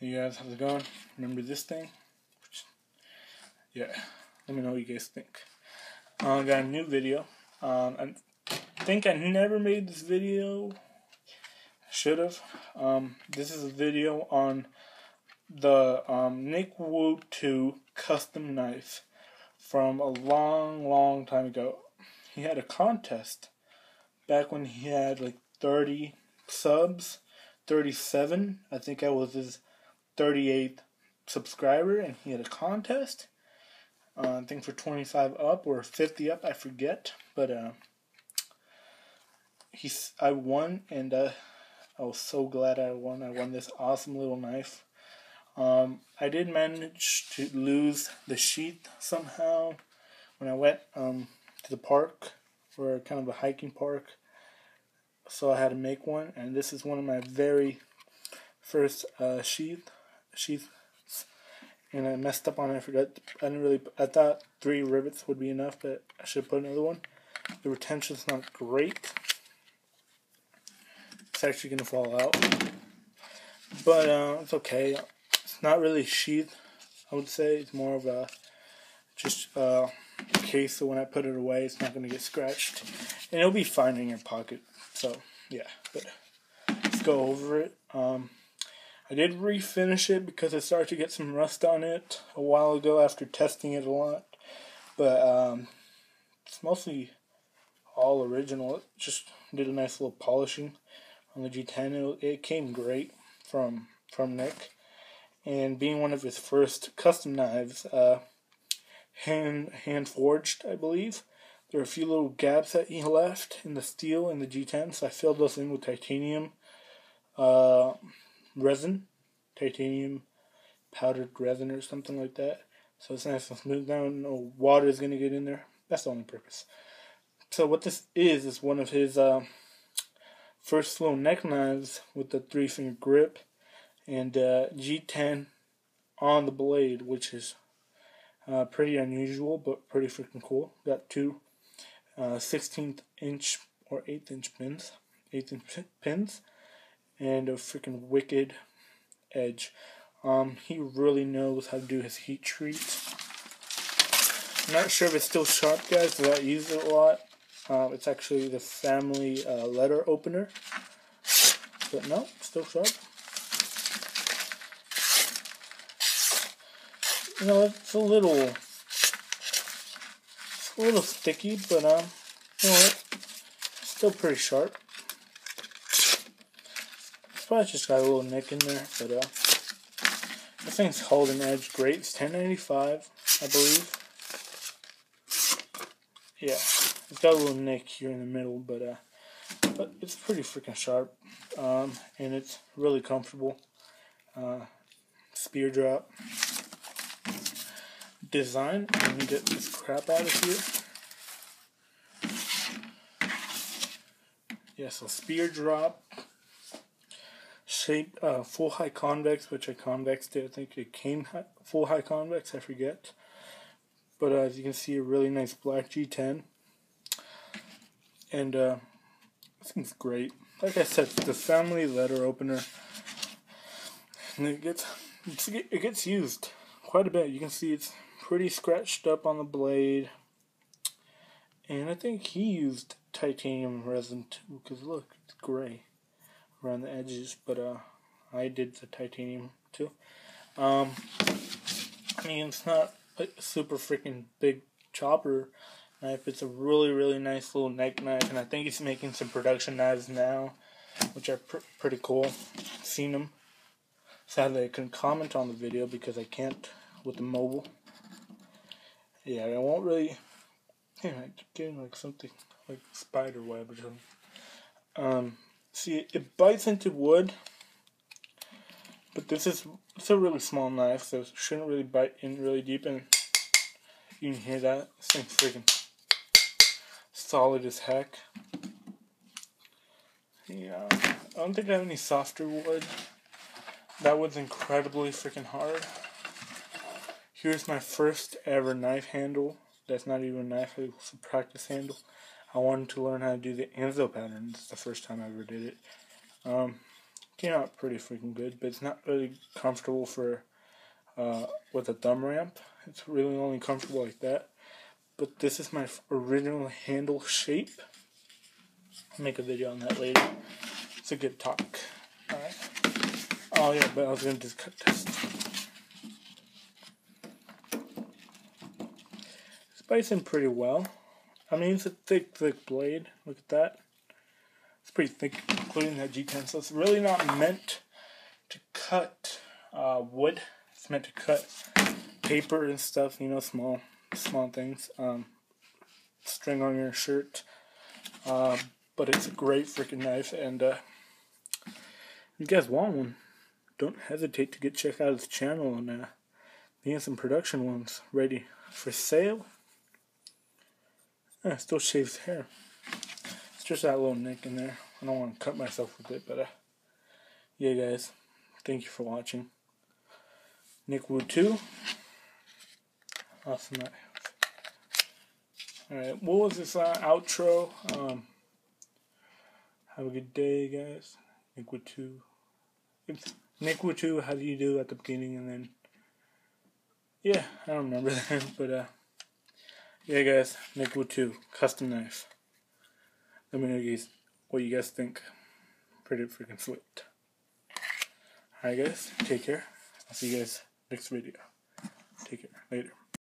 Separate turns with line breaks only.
You guys, how's it going? Remember this thing? Yeah, let me know what you guys think. Uh, I got a new video. Um, I think I never made this video. Should have. Um, this is a video on the um, Nick Wu 2 custom knife from a long, long time ago. He had a contest back when he had like 30 subs, 37. I think I was his 38th subscriber, and he had a contest. Uh, I think for 25 up or 50 up, I forget. But uh, he's I won, and uh, I was so glad I won. I won this awesome little knife. Um, I did manage to lose the sheath somehow when I went um, to the park for kind of a hiking park. So I had to make one, and this is one of my very first uh, sheath sheaths. And I messed up on it. I forgot. I didn't really. I thought three rivets would be enough, but I should put another one. The retention's not great. It's actually gonna fall out, but uh, it's okay It's not really sheath. I would say it's more of a just a case so when I put it away it's not to get scratched and it'll be fine in your pocket so yeah but let's go over it um, I did refinish it because I started to get some rust on it a while ago after testing it a lot. But um, it's mostly all original. It just did a nice little polishing on the G10 it, it came great from from Nick. And being one of his first custom knives, uh, hand hand forged, I believe. There are a few little gaps that he left in the steel in the G10, so I filled those in with titanium uh, resin, titanium powdered resin or something like that. So it's nice and smooth down. No water is going to get in there. That's the only purpose. So what this is is one of his uh, first little neck knives with the three finger grip and uh, G10 on the blade, which is uh, pretty unusual but pretty freaking cool. Got two uh, 16th inch or 8th inch pins, 8th inch pins, and a freaking wicked edge. Um, he really knows how to do his heat treat. I'm not sure if it's still sharp, guys, because I use it a lot. Uh, it's actually the family uh, letter opener. But no, still sharp. you know, it's a little, it's a little sticky, but um, you know what? Still pretty sharp. Probably just got a little nick in there, but uh, this thing's holding edge great. It's 1095, I believe. Yeah, it's got a little nick here in the middle, but uh, but it's pretty freaking sharp, um, and it's really comfortable. Uh, spear drop design. Let me get this crap out of here. Yeah, so spear drop, shape, uh, full high convex, which I convexed it. I think it came high, full high convex, I forget. But uh, as you can see, a really nice black G10. And uh, this thing's great. Like I said, the family letter opener. And it gets, it gets used quite a bit. You can see it's pretty scratched up on the blade. And I think he used titanium resin too, because look, it's gray around the edges, but uh, I did the titanium too. Um, I mean, it's not a super freaking big chopper knife. It's a really, really nice little neck knife, and I think he's making some production knives now, which are pr pretty cool. Seen them. Sadly, I couldn't comment on the video because I can't with the mobile. Yeah, I won't really. Yeah, I keep getting like something like spider web or something. Um, see, it bites into wood, but this is it's a really small knife, so it shouldn't really bite in really deep. And you can hear that this thing's freaking solid as heck. Yeah, I don't think I have any softer wood. That wood's incredibly freaking hard. Here's my first ever knife handle. That's not even a knife, it's a practice handle. I wanted to learn how to do the Enzo pattern. It's the first time I ever did it. Um, came out pretty freaking good, but it's not really comfortable for uh, with a thumb ramp. It's really only comfortable like that. But this is my original handle shape. I'll make a video on that later. It's a good talk. Alright. Oh yeah, but I was gonna just cut this. Spicing pretty well. I mean, it's a thick, thick blade. Look at that. It's pretty thick, including that G10. So it's really not meant to cut uh, wood. It's meant to cut paper and stuff, you know, small small things. Um, string on your shirt. Um, but it's a great freaking knife, and uh, you guys want one, don't hesitate to get check out his channel, and uh, he has some production ones ready for sale. Yeah, still shaves hair. It's just that little nick in there. I don't want to cut myself with it, but uh, yeah, guys, thank you for watching. Nickwoo2. Awesome. Alright, what was this uh, outro? Um, have a good day, guys. Nickwoo2. It's Nickwoo2, how do you do at the beginning, and then, yeah, I don't remember that, but, uh, yeah, guys, Nick 2, custom knife. Let me know guys, what you guys think. Pretty freaking sweet. Alright, guys, take care. I'll see you guys next video. Take care. Later.